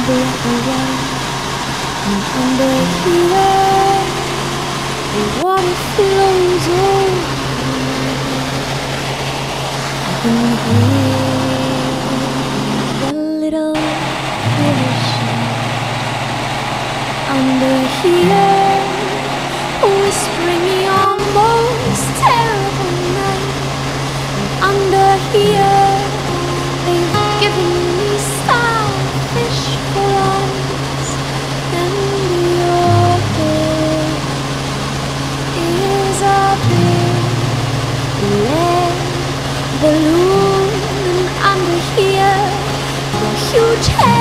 under the rain and under the rain the water flows over I can breathe a little ocean under here whispering your most terrible night. And under here. balloon under here, the huge head.